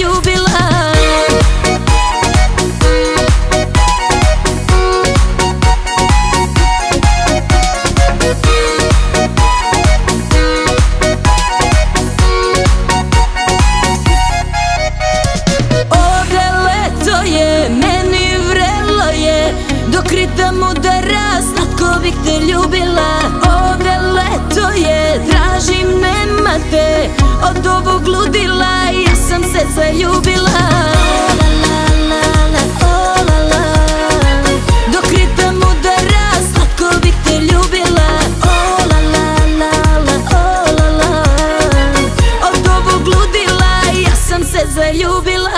ljubila. Mu daras, slatko bih te ljubila. Ovdje leto je, tražim nema te Od sve ljubila. Dok te ljubila. Od ja sam se zaljubila.